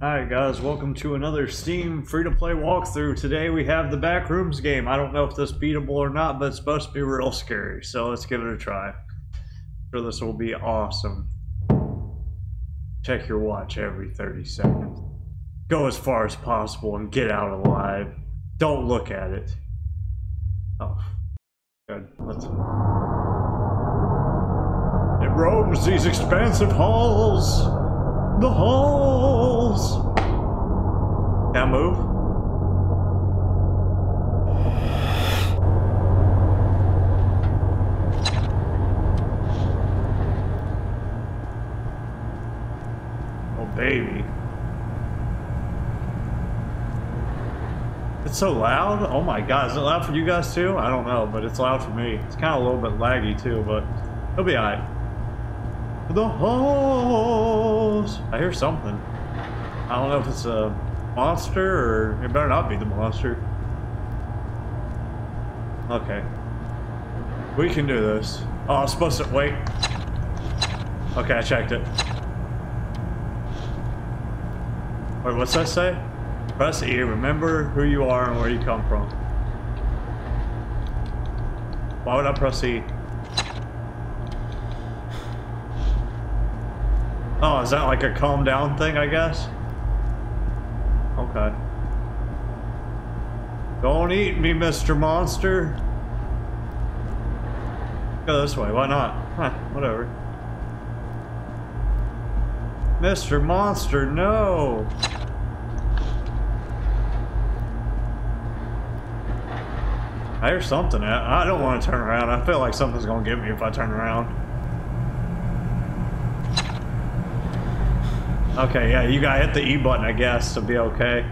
Alright guys, welcome to another Steam free-to-play walkthrough. Today we have the Backrooms game. I don't know if this beatable or not, but it's supposed to be real scary, so let's give it a try. I'm sure this will be awesome. Check your watch every 30 seconds. Go as far as possible and get out alive. Don't look at it. Oh, good. Let's... It roams these expansive halls. The halls. Can I move? Oh, baby. It's so loud. Oh my god, is it loud for you guys too? I don't know, but it's loud for me. It's kind of a little bit laggy too, but it'll be alright. The halls. I hear something. I don't know if it's a monster or it better not be the monster. Okay. We can do this. Oh, I was supposed to wait. Okay, I checked it. Wait, what's that say? Press E. Remember who you are and where you come from. Why would I press E? Oh, is that like a calm down thing, I guess? Okay. Don't eat me, Mr. Monster. Go this way, why not? Huh, whatever. Mr. Monster, no! I hear something. I don't want to turn around. I feel like something's going to get me if I turn around. Okay, yeah, you gotta hit the E button, I guess, to be okay.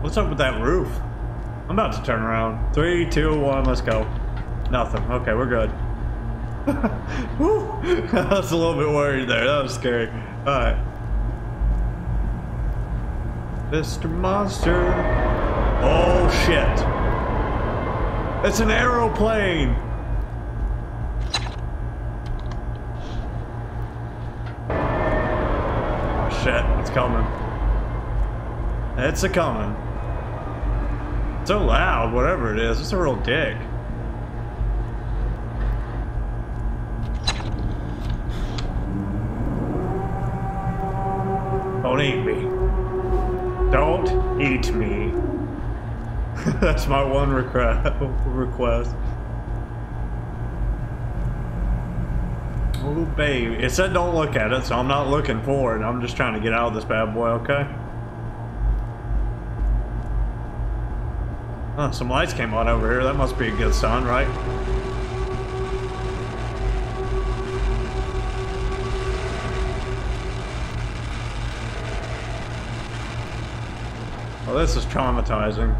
What's up with that roof? I'm about to turn around. Three, two, one, let's go. Nothing. Okay, we're good. Woo! I was a little bit worried there. That was scary. Alright. Mr. Monster. Oh, shit. It's an aeroplane! shit, it's coming. It's a coming. So loud, whatever it is. It's a real dick. Don't eat me. Don't eat me. That's my one request. Oh, baby. It said don't look at it, so I'm not looking for it. I'm just trying to get out of this bad boy, okay? Huh, some lights came on over here. That must be a good sign, right? Well, this is traumatizing.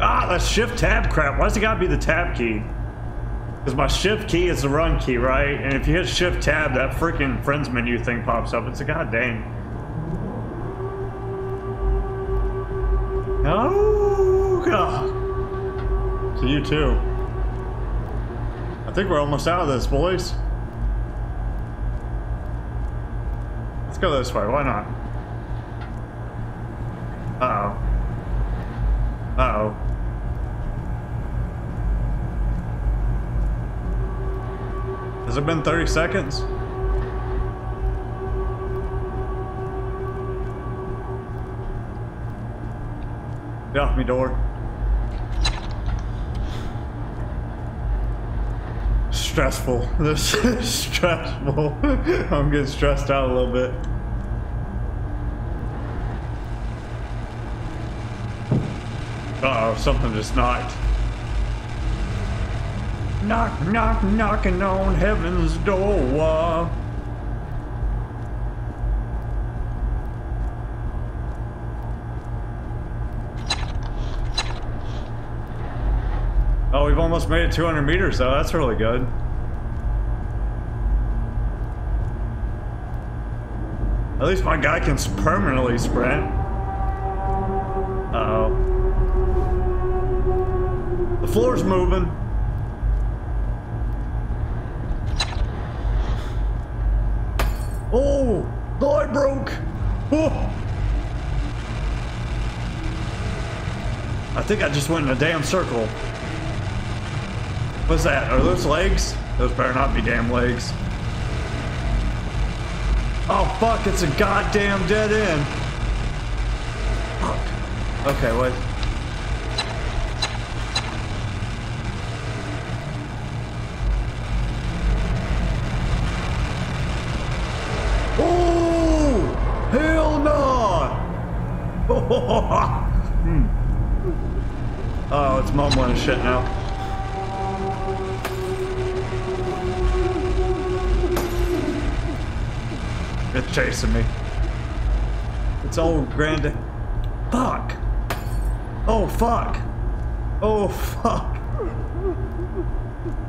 Ah, that shift tab crap. Why's it gotta be the tab key? Because my shift key is the run key, right? And if you hit shift tab, that freaking friends menu thing pops up. It's a goddamn. Oh, God. To you too. I think we're almost out of this, boys. Let's go this way. Why not? Has it been 30 seconds? Get off me door. Stressful. This is stressful. I'm getting stressed out a little bit. Uh oh, something just knocked. Knock, knock, knocking on heaven's door. Oh, we've almost made it 200 meters though. That's really good. At least my guy can permanently sprint. Uh oh The floor's moving. Oh, the light broke. Oh. I think I just went in a damn circle. What's that? Are those legs? Those better not be damn legs. Oh fuck, it's a goddamn dead end. Fuck. Okay, wait. Oh! Hell no! Hmm. Oh, it's mumbling shit now. It's chasing me. It's old grand. Fuck. Oh fuck. Oh fuck.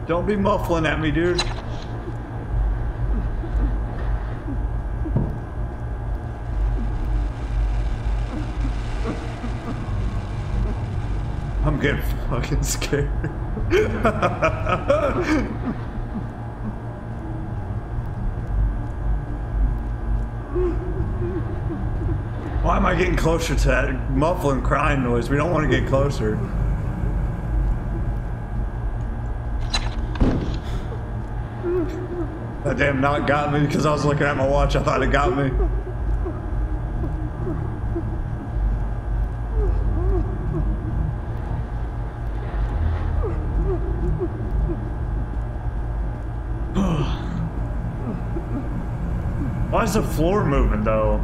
Don't be muffling at me, dude. I'm getting fucking scared. Why am I getting closer to that muffling crying noise? We don't want to get closer. That damn knock got me because I was looking at my watch. I thought it got me. Is the floor moving though?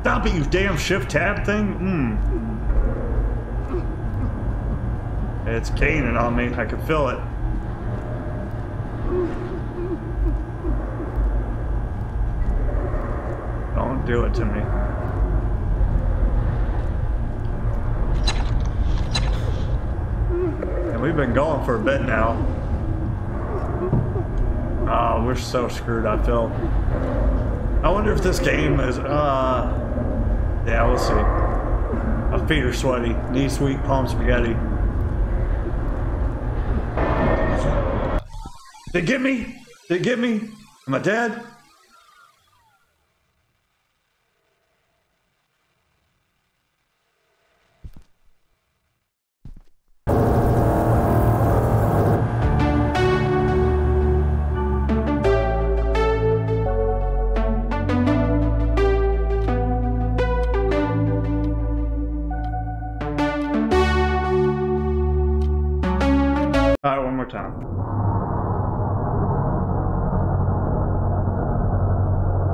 Stop it, you damn shift tab thing. Hmm. It's gaining on me. I can feel it. Don't do it to me. And we've been going for a bit now. Oh, we're so screwed, I feel. I wonder if this game is, uh... Yeah, we'll see. My feet are sweaty. Knees weak, palm spaghetti. They get me? They get me? Am I dead? More time.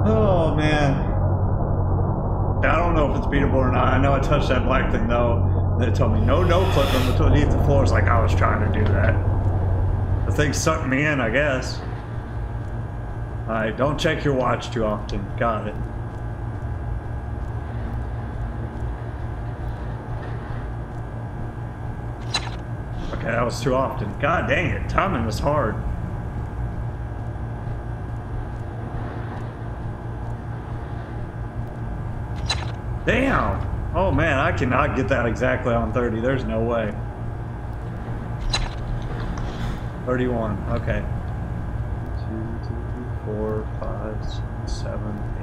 Oh man. I don't know if it's beatable or not. I know I touched that black thing though. They told me no no clip from beneath the floor. It's like I was trying to do that. The thing sucked me in, I guess. Alright, don't check your watch too often. Got it. Was too often. God dang it, timing was hard. Damn! Oh man, I cannot get that exactly on 30. There's no way. 31, okay. 2, 3, 4, 5, 6, 7,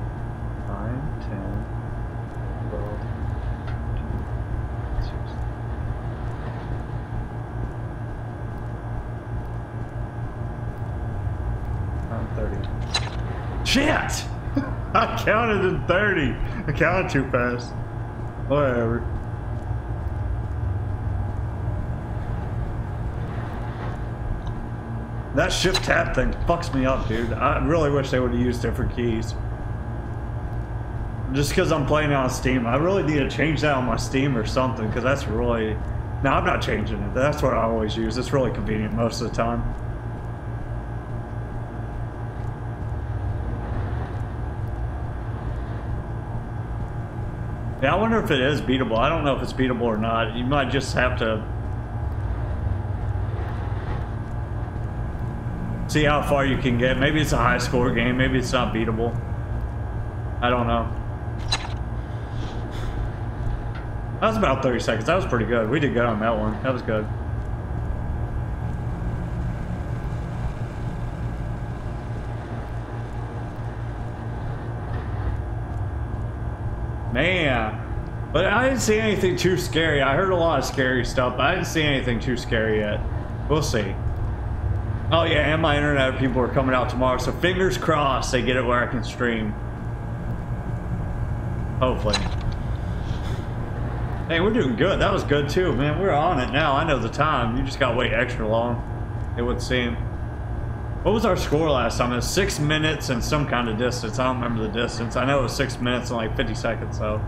Shit! I counted in 30. I counted too fast. Whatever. That shift tab thing fucks me up, dude. I really wish they would have used different keys. Just because I'm playing on Steam. I really need to change that on my Steam or something, because that's really... No, I'm not changing it. That's what I always use. It's really convenient most of the time. Yeah, I wonder if it is beatable. I don't know if it's beatable or not. You might just have to see how far you can get. Maybe it's a high score game. Maybe it's not beatable. I don't know. That was about 30 seconds. That was pretty good. We did good on that one. That was good. Man. But I didn't see anything too scary. I heard a lot of scary stuff, but I didn't see anything too scary yet. We'll see. Oh yeah, and my internet people are coming out tomorrow, so fingers crossed they get it where I can stream. Hopefully. Hey, we're doing good. That was good too, man. We're on it now. I know the time. You just gotta wait extra long, it would seem. What was our score last time? It was six minutes and some kind of distance. I don't remember the distance. I know it was six minutes and like 50 seconds, so.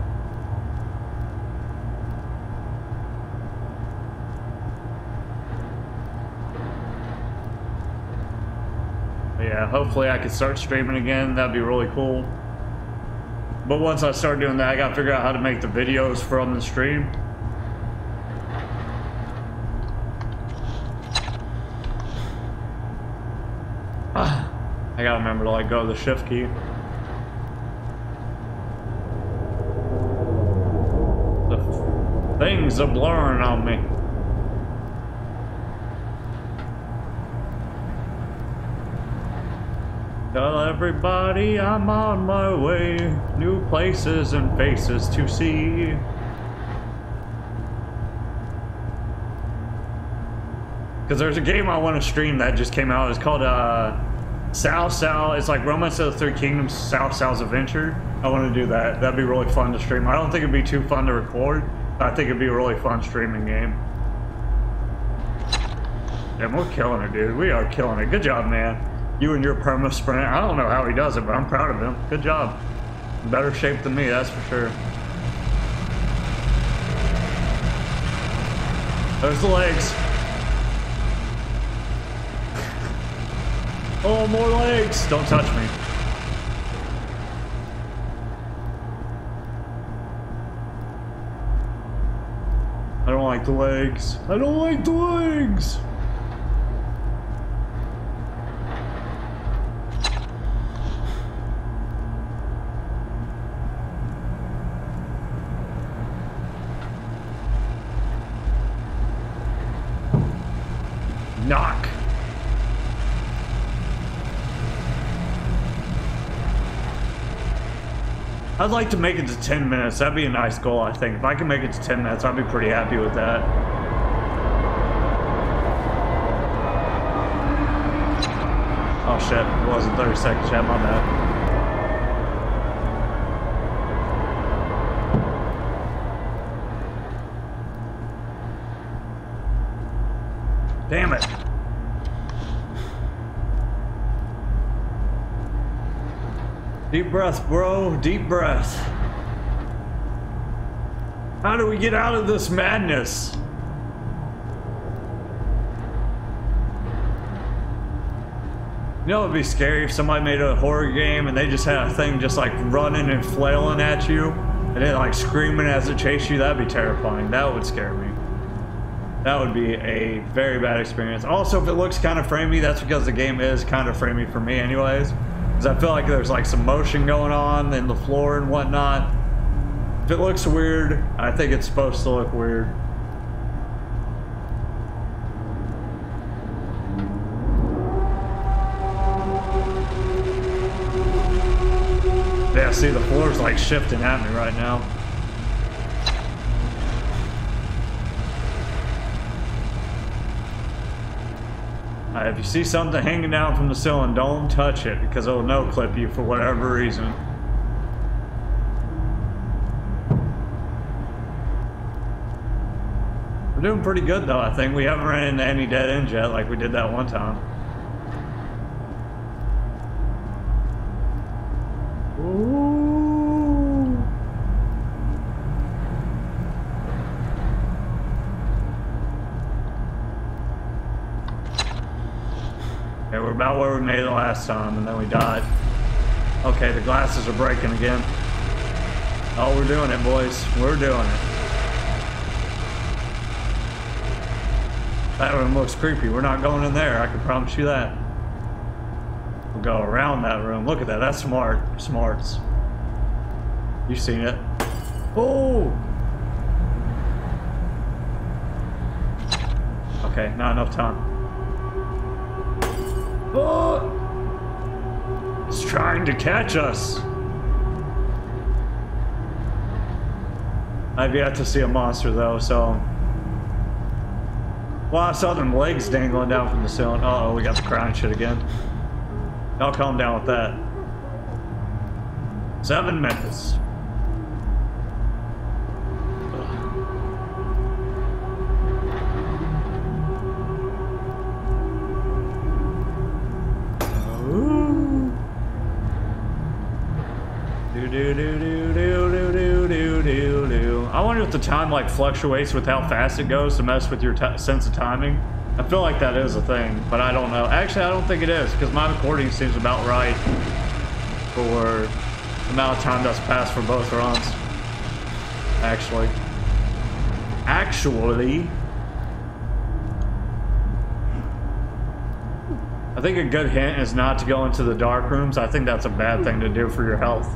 Yeah, hopefully I can start streaming again. That'd be really cool. But once I start doing that, I gotta figure out how to make the videos from the stream. I gotta remember to like go to the shift key. The things are blurring on me. Tell everybody I'm on my way, new places and faces to see. Because there's a game I want to stream that just came out. It's called uh, Cao Cao, it's like Romance of the Three Kingdoms, Cao Cao's Adventure. I want to do that. That'd be really fun to stream. I don't think it'd be too fun to record. I think it'd be a really fun streaming game. And we're killing it, dude. We are killing it. Good job, man. You and your perma sprint. I don't know how he does it, but I'm proud of him. Good job. Better shape than me, that's for sure. There's the legs. Oh, more legs! Don't touch me. I don't like the legs. I don't like the legs! Knock. I'd like to make it to 10 minutes. That'd be a nice goal, I think. If I can make it to 10 minutes, I'd be pretty happy with that. Oh shit, it wasn't 30 seconds yet, my bad. Damn it. Breath, bro. Deep breath. How do we get out of this madness? You know, it'd be scary if somebody made a horror game and they just had a thing just like running and flailing at you and then like screaming as it chased you. That'd be terrifying. That would scare me. That would be a very bad experience. Also, if it looks kind of framey, that's because the game is kind of framey for me anyways. Because I feel like there's like some motion going on in the floor and whatnot. If it looks weird, I think it's supposed to look weird. Yeah, see the floor's like shifting at me right now. If you see something hanging down from the ceiling, don't touch it because it'll no clip you for whatever reason. We're doing pretty good though, I think. We haven't ran into any dead ends yet like we did that one time. about where we made it last time, and then we died. Okay, the glasses are breaking again. Oh, we're doing it, boys. We're doing it. That room looks creepy. We're not going in there. I can promise you that. We'll go around that room. Look at that. That's smart. Smarts. You've seen it. Oh! Okay, not enough time. Oh! It's trying to catch us. I've yet to see a monster though, so. Well, I saw them legs dangling down from the ceiling. Uh oh, we got the crying shit again. I'll calm down with that. Seven minutes. I wonder if the time like fluctuates with how fast it goes to mess with your sense of timing. I feel like that is a thing, but I don't know. Actually, I don't think it is because my recording seems about right for the amount of time that's passed for both runs. Actually. Actually. I think a good hint is not to go into the dark rooms. I think that's a bad thing to do for your health,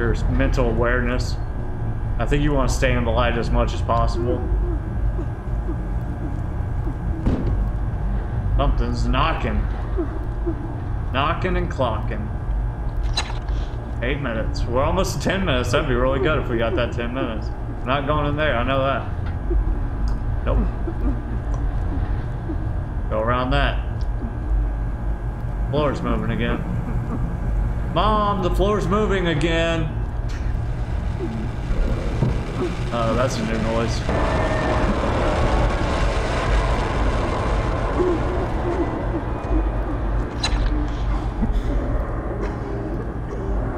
your mental awareness. I think you want to stay in the light as much as possible. Something's knocking. Knocking and clocking. Eight minutes. We're almost 10 minutes. That'd be really good if we got that 10 minutes. I'm not going in there. I know that. Nope. Go around that. Floor's moving again. Mom, the floor's moving again. Oh, that's a new noise.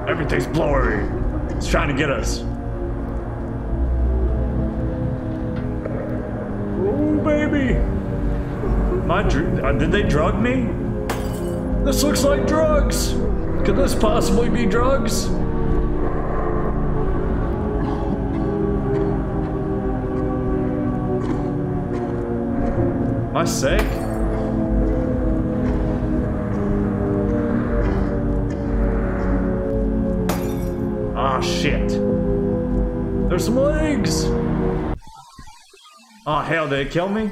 Everything's blurry. It's trying to get us. Oh, baby. My, uh, did they drug me? This looks like drugs! Could this possibly be drugs? Am I sick? Ah, shit. There's some legs! Oh, hell, did it kill me?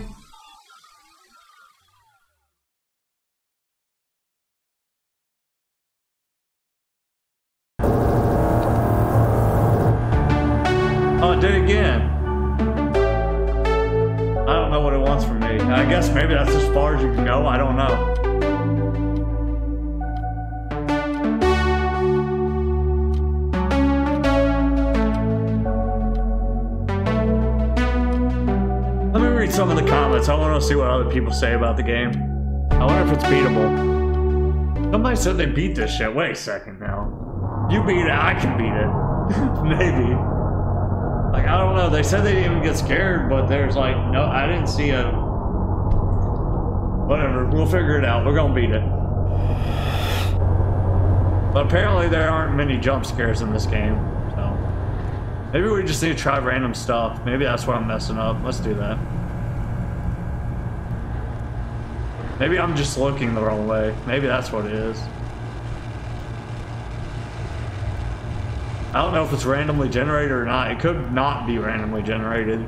See what other people say about the game. I wonder if it's beatable. Somebody said they beat this shit. Wait a second now. You beat it, I can beat it. Maybe. Like, I don't know. They said they didn't even get scared, but there's like, no, I didn't see a... Whatever, we'll figure it out. We're gonna beat it. But apparently there aren't many jump scares in this game, so... Maybe we just need to try random stuff. Maybe that's where I'm messing up. Let's do that. Maybe I'm just looking the wrong way. Maybe that's what it is. I don't know if it's randomly generated or not. It could not be randomly generated.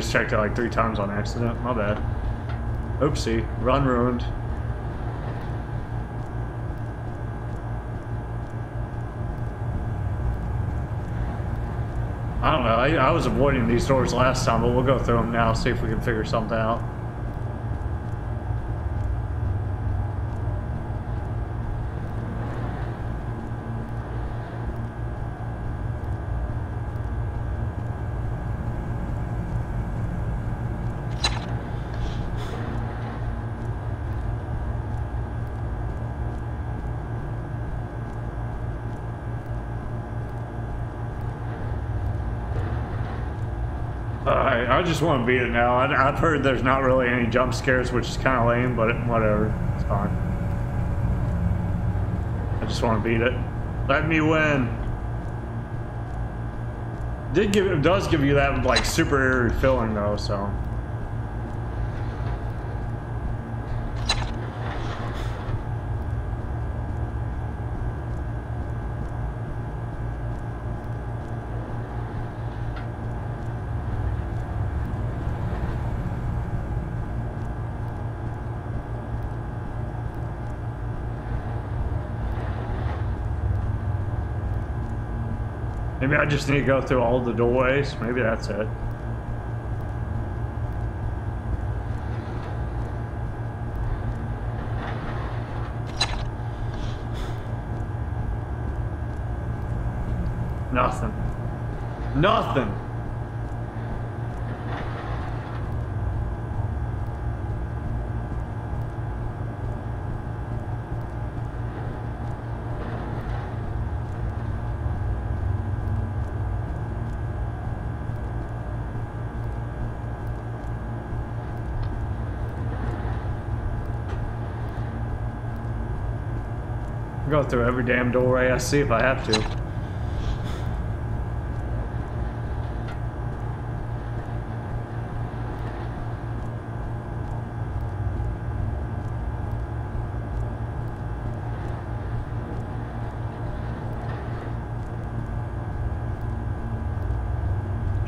Just checked it like three times on accident. My bad. Oopsie, run ruined. I don't know, I, I was avoiding these doors last time, but we'll go through them now, see if we can figure something out. I just want to beat it now. I, have heard there's not really any jump scares, which is kind of lame, but whatever. It's fine. I just want to beat it. Let me win. Did give it does give you that like super eerie feeling though, so. Maybe I just need to go through all the doorways. Maybe that's it. Nothing. Nothing. Go through every damn doorway I see if I have to.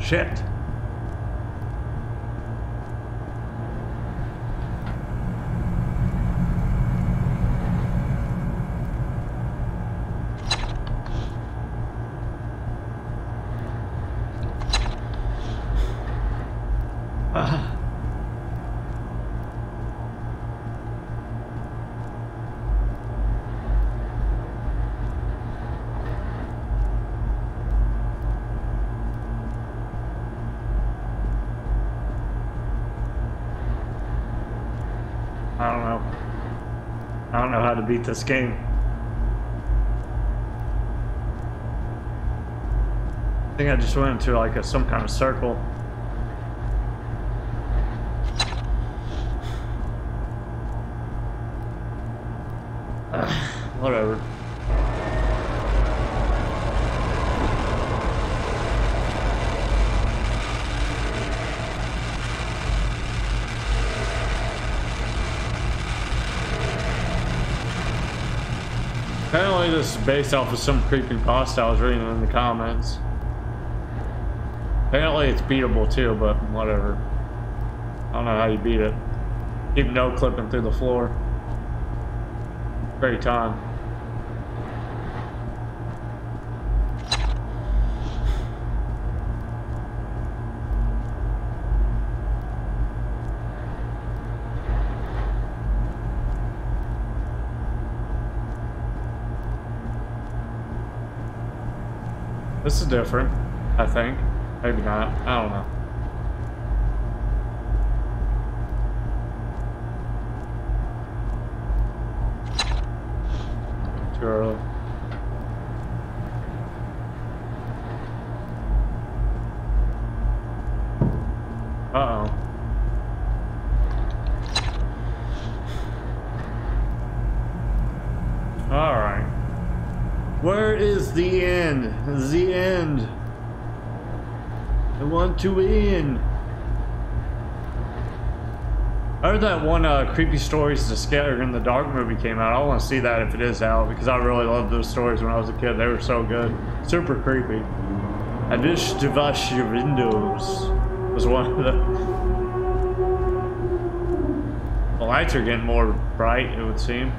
Shit. I don't know. I don't know how to beat this game. I think I just went into like a, some kind of circle. Uh, whatever. Apparently this is based off of some creepy pasta I was reading in the comments. Apparently it's beatable too, but whatever. I don't know how you beat it. Keep no clipping through the floor. Great time. This is different, I think. Maybe not. I don't know. Too early. Uh-oh. All right. Where is the end? The end. I want to win. I heard that one uh, Creepy Stories to Scare in the Dark movie came out. I want to see that if it is out because I really loved those stories when I was a kid. They were so good. Super creepy. I wish to wash your windows was one of the... The lights are getting more bright, it would seem.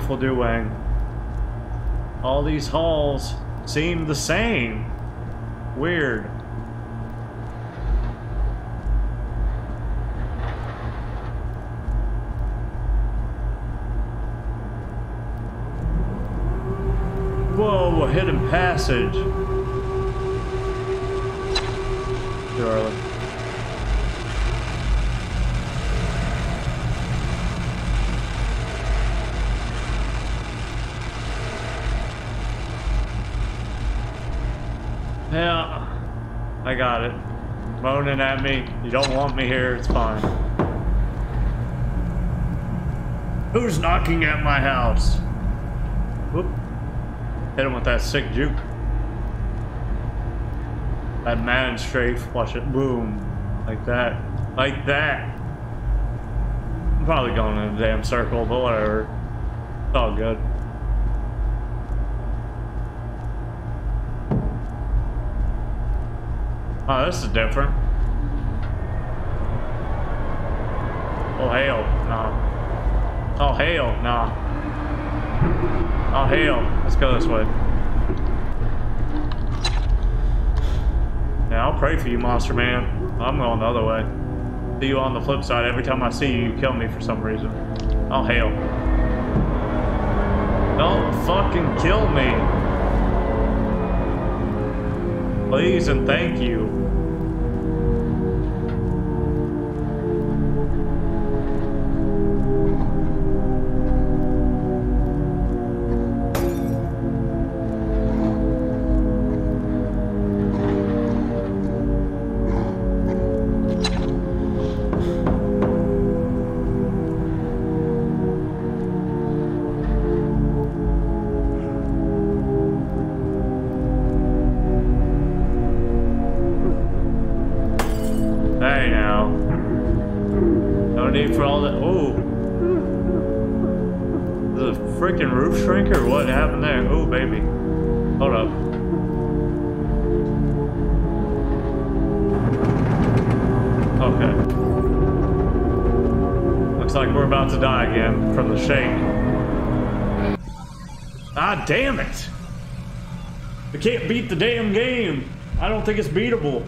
Duang. All these halls seem the same. Weird. Whoa, a hidden passage. Too early. got it. Moaning at me. You don't want me here. It's fine. Who's knocking at my house? Whoop. Hit him with that sick juke. That man strafe. Watch it. Boom. Like that. Like that. I'm probably going in a damn circle, but whatever. It's all good. Oh, this is different. Oh, hell, nah. Oh, hell, nah. Oh, hell. Let's go this way. Yeah, I'll pray for you, Monster Man. I'm going the other way. See you on the flip side. Every time I see you, you kill me for some reason. Oh, hell. Don't fucking kill me. Please and thank you. Damn it! We can't beat the damn game. I don't think it's beatable.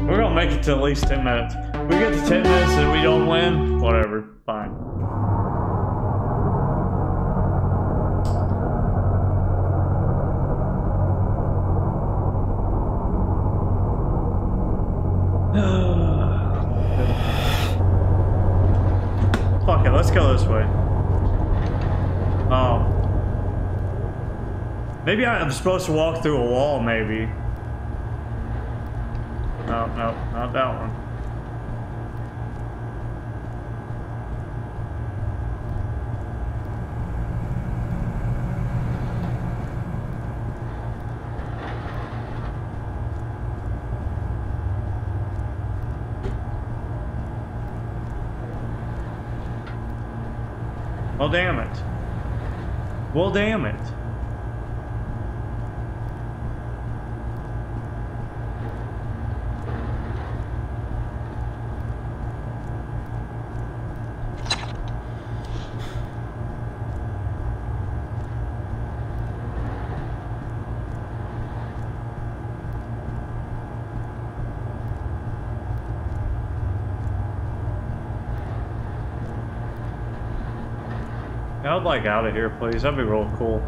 We're gonna make it to at least 10 minutes. We get to 10 minutes and we don't win, whatever, fine. Fuck it, let's go this way. Oh. Maybe I'm supposed to walk through a wall, maybe. No, no, not that one. Well, damn it. Well, damn it. Like out of here, please. That'd be real cool.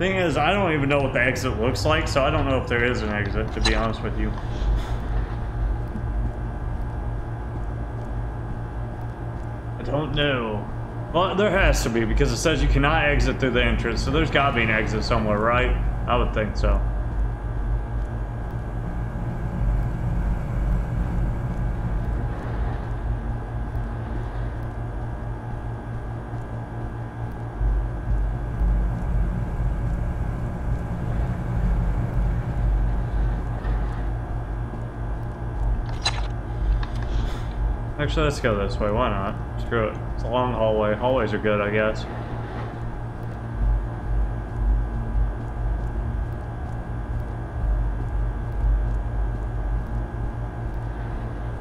Thing is, I don't even know what the exit looks like, so I don't know if there is an exit, to be honest with you. I don't know. Well, there has to be, because it says you cannot exit through the entrance, so there's gotta be an exit somewhere, right? I would think so. Actually, let's go this way. Why not? Screw it. It's a long hallway. Hallways are good, I guess.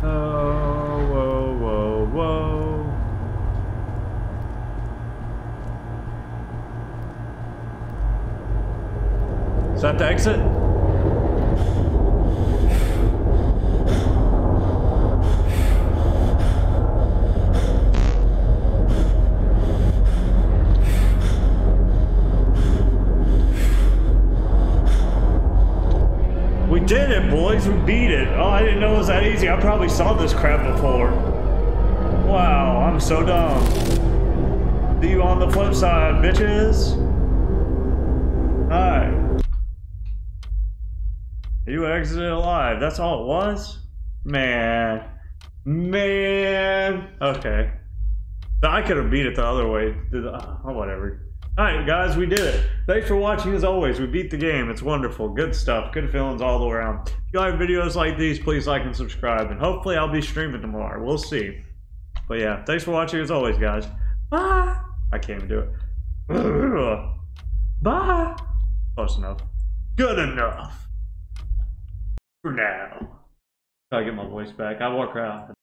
Oh, whoa, whoa, whoa. Is that the exit? We beat it. Oh, I didn't know it was that easy. I probably saw this crap before. Wow, I'm so dumb. See you on the flip side, bitches. Alright. You exited alive. That's all it was? Man. Man. Okay. I could have beat it the other way. Oh, whatever. Alright, guys, we did it. Thanks for watching as always. We beat the game. It's wonderful. Good stuff. Good feelings all the way around. If you like videos like these, please like and subscribe. And hopefully I'll be streaming tomorrow. We'll see. But yeah, thanks for watching as always, guys. Bye. I can't even do it. Bye. Close enough. Good enough. For now. Gotta get my voice back. I walk around.